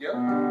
Yeah.